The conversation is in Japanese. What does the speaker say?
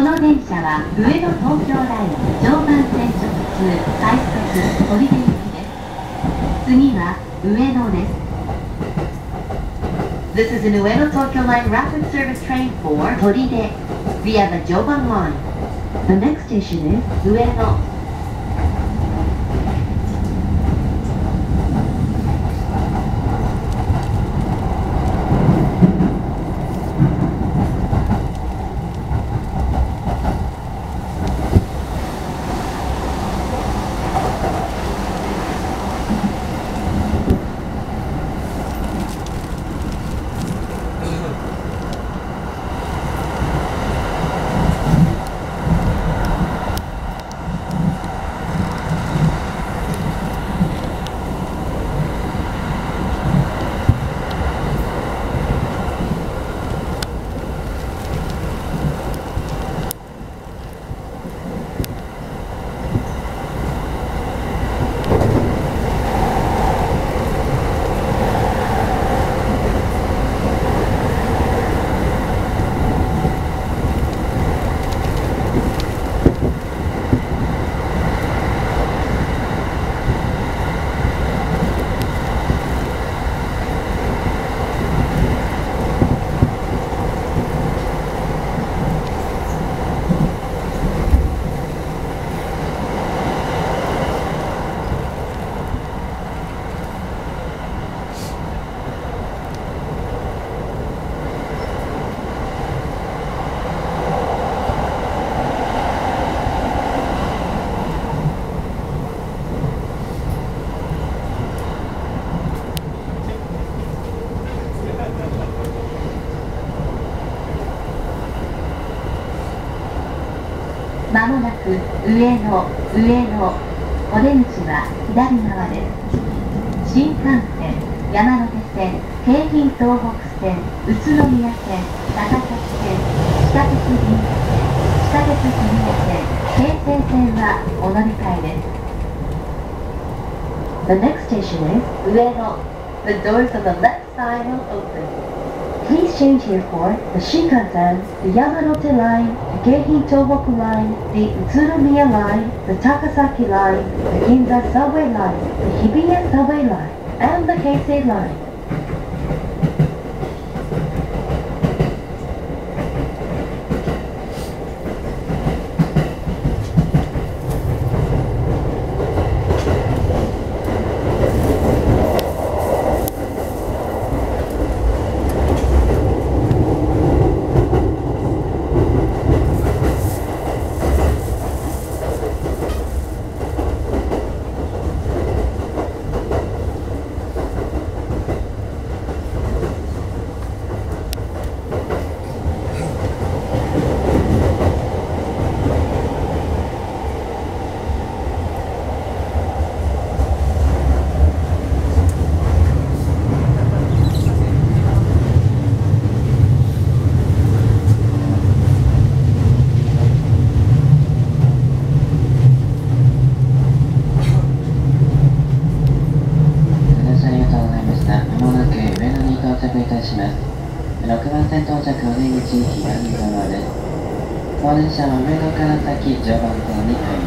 この電車は上野東京ライン常磐線直通快速砦行きです次は上野です This is an Ueno Tokyo Line rapid service train for Toride via the Joban line. The next station is Ueno. まもなく上野上野お出口は左側です新幹線山手線京浜東北線宇都宮線長崎線地下鉄銀河線地下鉄日比谷線京成線はお乗り換えです The next station is Ueno. The doors on the left side will open. Please change here for the Shinkansen, the Yamanote Line, the Keihin Tohoku Line, the Utsunomiya Line, the Takasaki Line, the Ginza Subway Line, the Hibiya Subway Line, and the Keisei Line. します。6番線到着お出口左側です。この電車は上野から先常磐線に入ります。